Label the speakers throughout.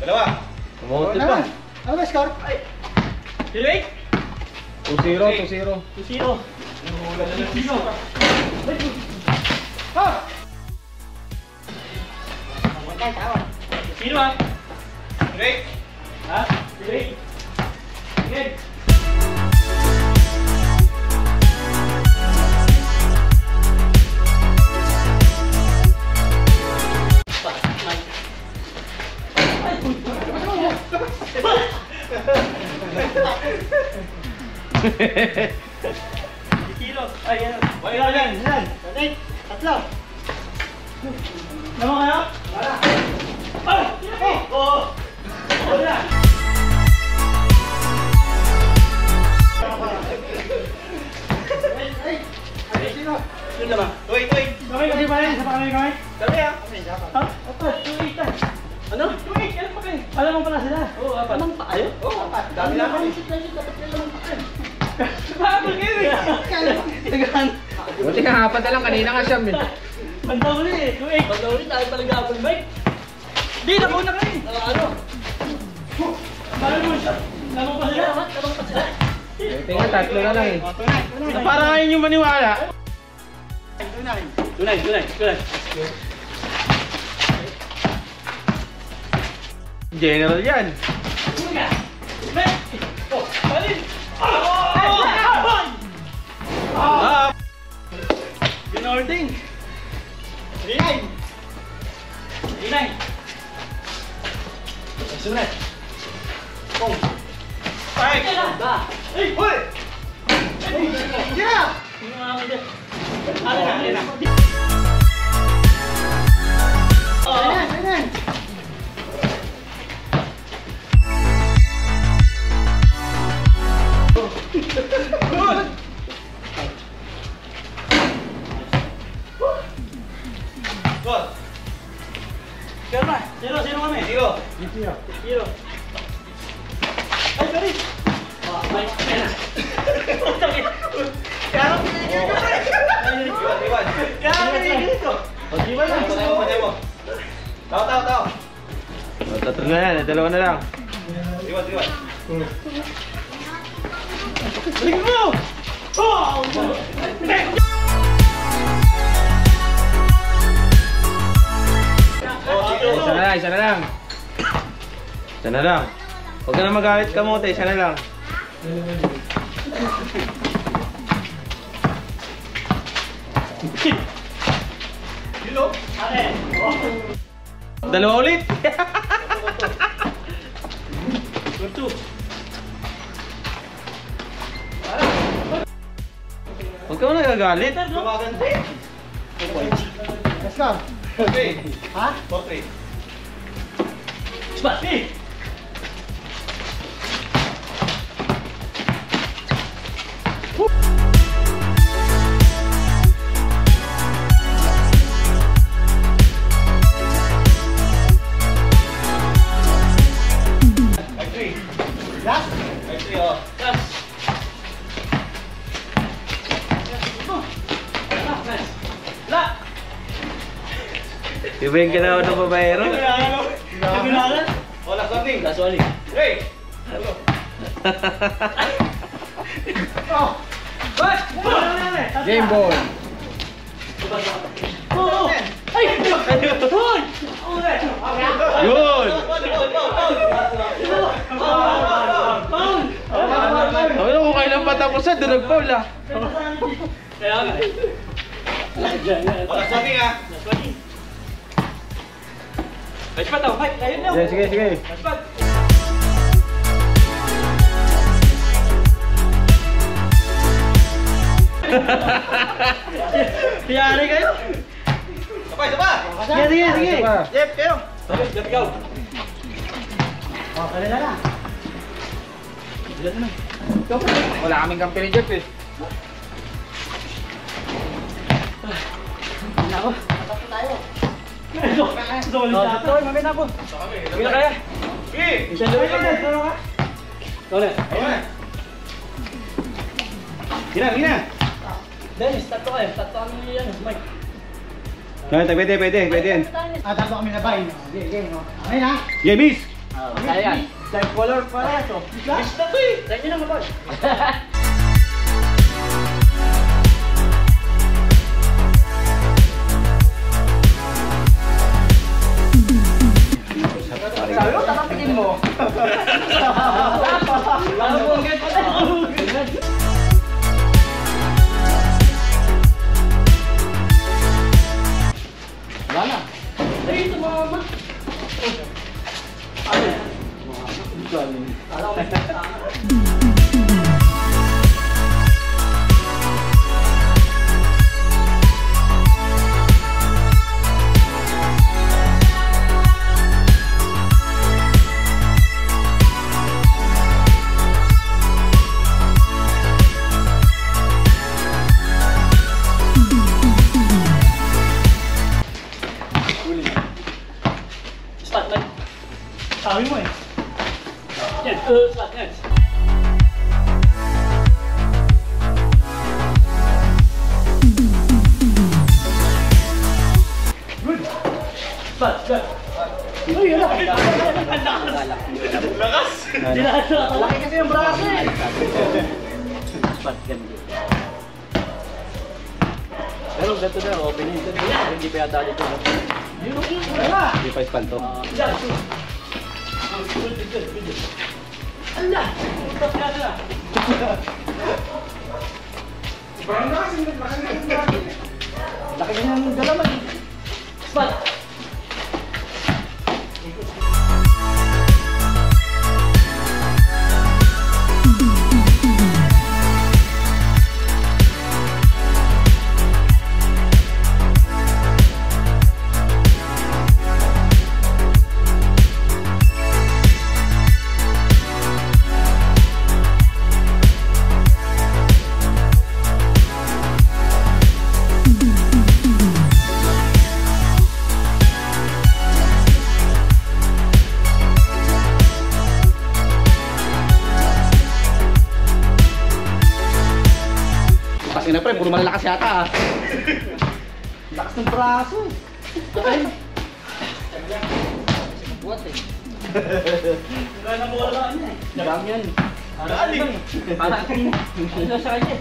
Speaker 1: Dalawa.
Speaker 2: Umuti pa.
Speaker 3: Ano ba score?
Speaker 4: Direk!
Speaker 2: 2-0, 2-0.
Speaker 4: Kusino. Kusino.
Speaker 3: Ha!
Speaker 4: Sino ah?
Speaker 1: Break.
Speaker 4: Ha? Direk. Direk. Kilo. Ay, yan.
Speaker 1: Wala yan.
Speaker 3: Yan. Tatay. Tatlo.
Speaker 4: Nama kayo? Wala. Ay! Oo! Wala!
Speaker 3: Ay.
Speaker 4: Na ba?
Speaker 1: Tuwing, tuwing.
Speaker 4: Kamay, kamay. Isa pa kamay, kamay.
Speaker 1: Dami ah.
Speaker 4: Ha? Apo, tuwing ka. Ano? Tuwing, ano pa kayo? Alam mo pala sila. Oo, apat. Anong pa kayo?
Speaker 1: Oo, dami na kami.
Speaker 4: Bakit kayo eh? Tagaan.
Speaker 2: Buti nga, apat na lang. Kanina nga siyam eh.
Speaker 4: Banda uli eh. Tuwing. Banda uli, tayo talaga ako yung bike. Hindi, nakuha ka eh. Ano? Paano mo siya? Lamang pa sila? Lamang pa sila?
Speaker 2: Nga, tatlo na lang eh.
Speaker 4: Para ngayon yung maniwala. Tunay, tunay, tunay.
Speaker 2: General yan.
Speaker 4: Tunay! Tunay! Oh! Ah! Ginording! Rinay! Rinay! Sunod! Kong! Ay! Ay! Hoy!
Speaker 3: Yeah!
Speaker 4: Ano na? Ano na? Sino na? Sino? Sino Sakit.
Speaker 1: Kaya pinigil ko eh. Iwan, iwan.
Speaker 4: Kaya pinigil
Speaker 1: Patay mo.
Speaker 2: Dalawa!
Speaker 4: Oh!
Speaker 2: Isa na lang, isa na lang. Isa na lang. Huwag ka na magalit ka mo, isa na lang.
Speaker 1: Zero.
Speaker 4: Ate!
Speaker 2: Dalawa ulit.
Speaker 4: Turtu!
Speaker 2: Huwag ka mo nagagalit.
Speaker 1: Gumaganti.
Speaker 3: Let's go.
Speaker 1: Okay.
Speaker 3: Ha?
Speaker 1: Four, three.
Speaker 2: Ka na ako ng babayero.
Speaker 4: Kagulalan?
Speaker 1: O, last warning.
Speaker 4: Last one.
Speaker 1: Three.
Speaker 3: Oh.
Speaker 4: Ba't?
Speaker 2: Game ball.
Speaker 4: Oo! Ay! Hoy!
Speaker 2: Yun! Ano kung kailan patapusan, durag pa wala.
Speaker 4: Kaya nga.
Speaker 1: Last warning ah.
Speaker 4: Last one. Cepat tau. Hai, ayun daw.
Speaker 2: Sige, sige, sige.
Speaker 4: Cepat. Tiyari kayo.
Speaker 1: Sabay, sabay.
Speaker 4: Sige, sige, sige.
Speaker 1: Jeff, kayo.
Speaker 4: Okay, Jeff, ikaw.
Speaker 3: Oh, kanila na.
Speaker 2: Wala kaming kampi ni Jeff eh.
Speaker 4: Ano ako? Ito, ito ulit na.
Speaker 3: dito, mamaya na po.
Speaker 4: Na kaya. Isa lang. Tulong ka. Ulit.
Speaker 1: Ayun na. Gina, gina.
Speaker 4: Dennis, tatlo kayo. Tatlo kami ni ano, Mike.
Speaker 2: Yan, pwede, pwede, pwede yan.
Speaker 3: Ah, tatlo kami na bahay. Okay, okay. no? Okay na.
Speaker 2: Yeah, miss!
Speaker 4: Kaya yan. Same color para ito. Gusto ko eh. Sa'yo na mabag. ganito na, open yun. Hindi pa yata dito.
Speaker 2: Hindi pa espalto.
Speaker 4: Yan. Allah! Utak ka na. Laki na ng galaman. Spot!
Speaker 3: Puro malalakas yata ah.
Speaker 4: Lakas ng braso eh. Okay. What eh? Wala na wala niya eh. Dami yan. Dali. Parang ano sa kanya.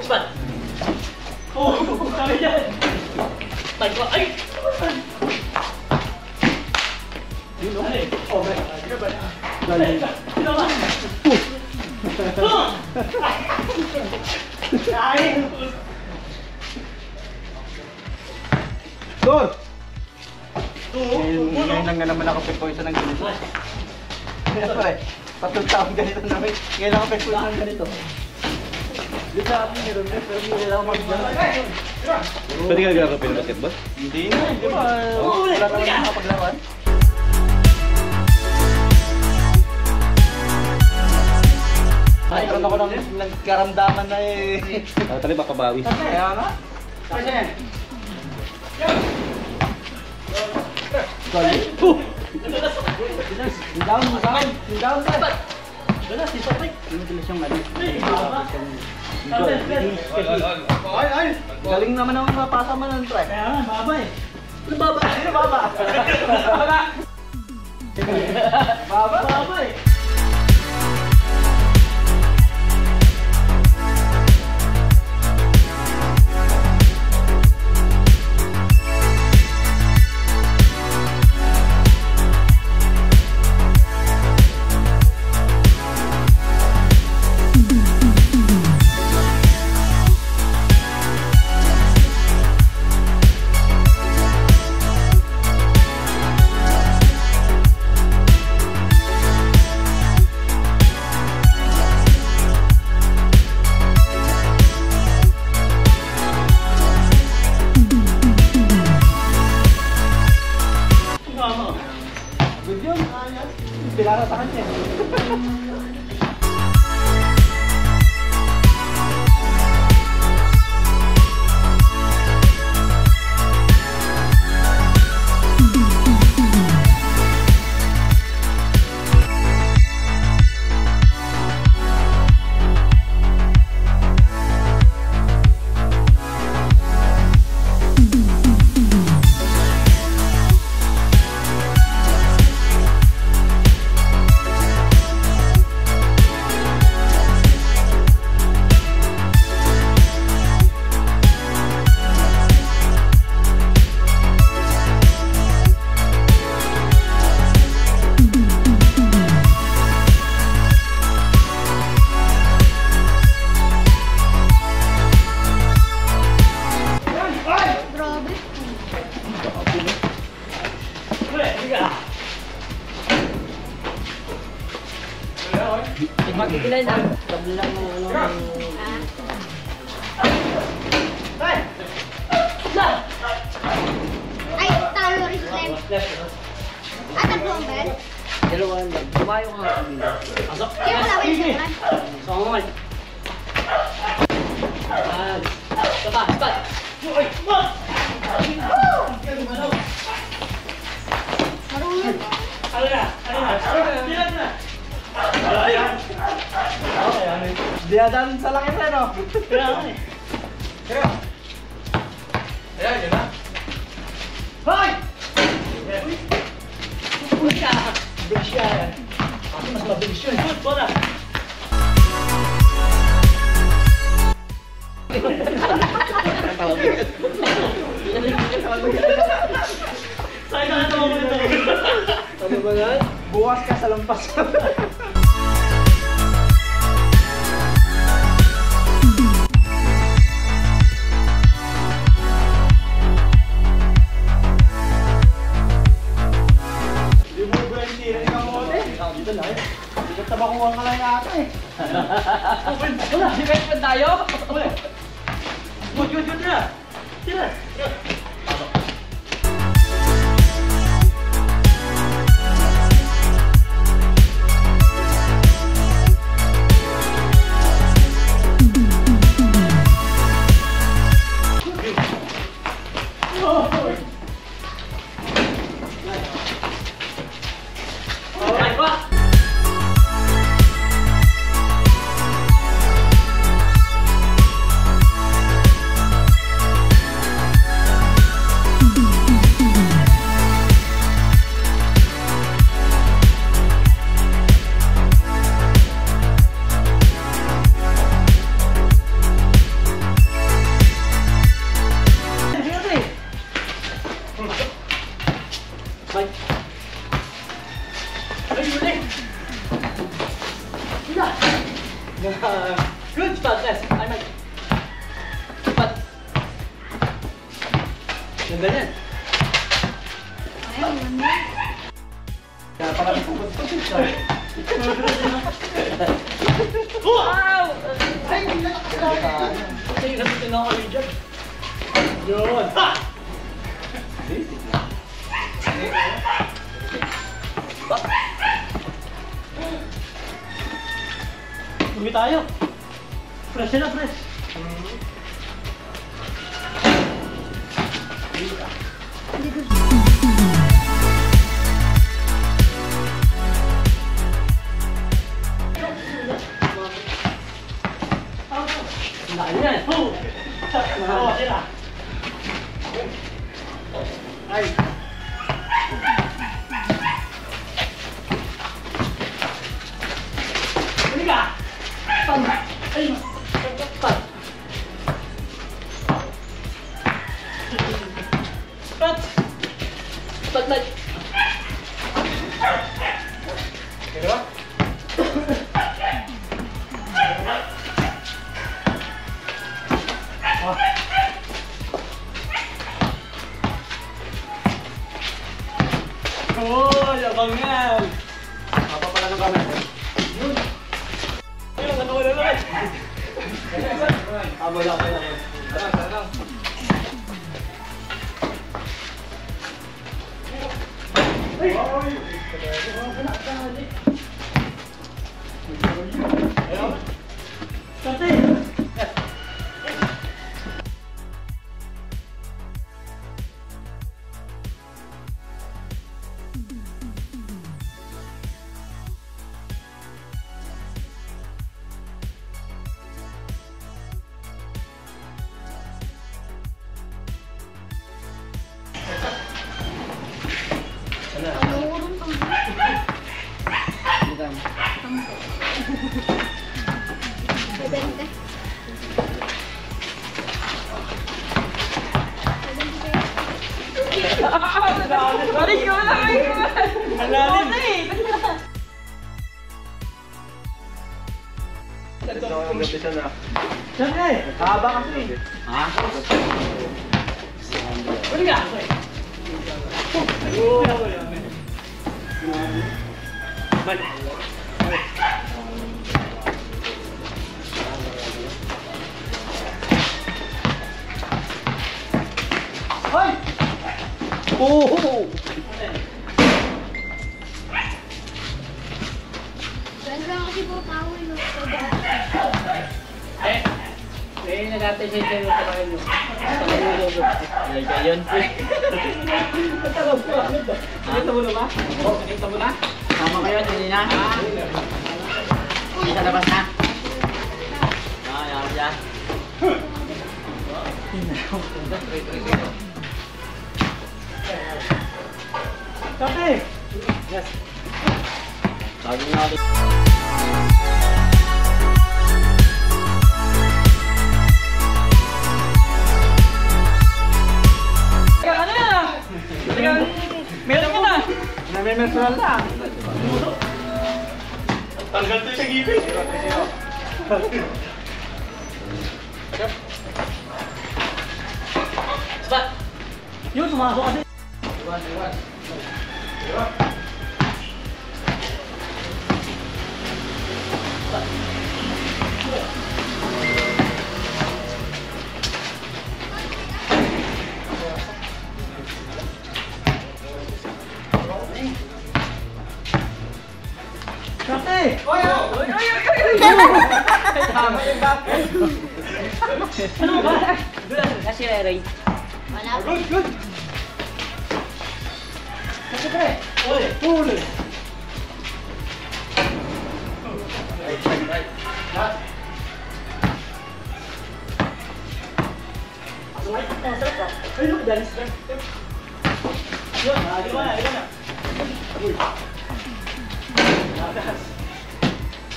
Speaker 4: Spot. Oh, kaya yan. Tagwa. Ay! Yun o. Oh, may. Dali. Ginawa. Ay!
Speaker 2: Door!
Speaker 3: Ngayon lang nga naman ako pagpoisa ng ganito. Pre, tatlong taong ganito namin. Ngayon lang ako pagpoisa ng ganito. Di sa akin meron din, pero hindi lang mag-gano'n.
Speaker 2: Pwede ka pa ng basketball?
Speaker 3: Hindi na, di ba? Wala naman nakapaglawan. Nagkaroon ako ng nagkaramdaman na eh.
Speaker 2: Ah, tali baka bawi.
Speaker 3: Kaya nga. Kasi yan. Yung down, yung down, yung down.
Speaker 4: Wala, si Patrick.
Speaker 3: Madalas yung ano.
Speaker 4: Ay.
Speaker 3: Ay, ay! Galing naman ang mapasa man ng try.
Speaker 4: Kaya nga, baba eh.
Speaker 3: Ano baba? Ano baba? Baba! Baba?
Speaker 4: Baba eh.
Speaker 5: Magkikilan na. Tablang mo ano.
Speaker 6: Ay, talo rin slam. At ang bomber?
Speaker 5: Dalawa lang. Tumayo ka nga kabila. Asok.
Speaker 6: Kaya wala ba yung
Speaker 5: siguran? Songon. Ah, sabah, sabah.
Speaker 6: Uy,
Speaker 4: ma! Uy, ma! Na? Na.
Speaker 3: Diyadan sa laki pa, no?
Speaker 4: Kailangan eh.
Speaker 2: Ayan, yun na.
Speaker 4: Hoy!
Speaker 3: Bilis siya. Kasi mas mabilis yun.
Speaker 4: Shoot, bola. Sa'yo na ito mo nito.
Speaker 3: Ano ba yan? Bukas ka sa lampas. Di mo ba yung tira ni Kamote? Dito lang eh. Dito tabakuhan ka lang yata eh.
Speaker 5: Wala, di ba tayo?
Speaker 4: Good, good, good na. Tira.
Speaker 5: Good spot, yes. Ay, Mike. Spot. Yung ganyan.
Speaker 6: Ayaw, ano?
Speaker 3: Kaya pala may pupunta siya.
Speaker 5: Wow! Ay, Kasi nabutin ako kami dyan.
Speaker 3: Yun.
Speaker 4: Ha! Uwi tayo. Fresh na, fresh.
Speaker 6: So
Speaker 5: Balik ko lang.
Speaker 4: Ang lalim!
Speaker 3: Ito ang umpisa na.
Speaker 4: Siyempre!
Speaker 3: Haba kasi.
Speaker 5: Ha?
Speaker 4: Halika! Oh, Bye. Oo!
Speaker 6: Ganda kasi po power no.
Speaker 5: Eh, eh, nagatay siya yung kumain nyo. Ay, yun. Nakita mo na ba? Oo, nakita mo na? Tama kayo, hindi na. Isa labas na. Ah, yan siya.
Speaker 4: Kape!
Speaker 5: Sabi nga ulit.
Speaker 4: Ano na? Meron ka na! Namimensual na.
Speaker 7: Tanggal to sa gibig.
Speaker 5: Stop!
Speaker 4: Yun, sumasok kasi. Kape! Oy! Oy! Oy! Ano ba?
Speaker 5: Kasi Ray.
Speaker 6: Wala po.
Speaker 4: Good,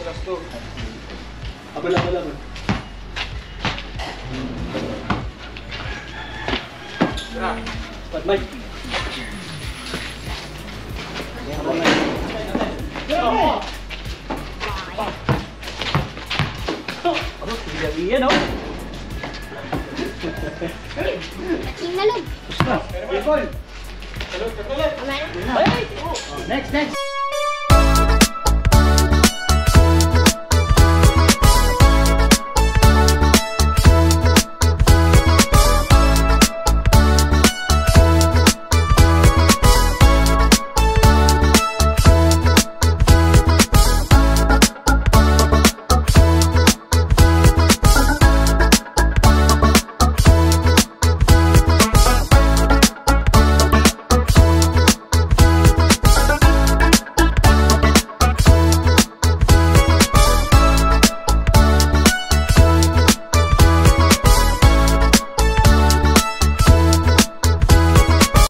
Speaker 4: good! Kasi pre! Uli! Uli! Ay, look, dalis na. Yun, ayun na, ayun na. Uy. Lakas. Kulas to. Abal, abal, abal. Squad mic. Yan oh.
Speaker 6: King nalog.
Speaker 4: Nicole.
Speaker 6: Tama na.
Speaker 4: Next, next.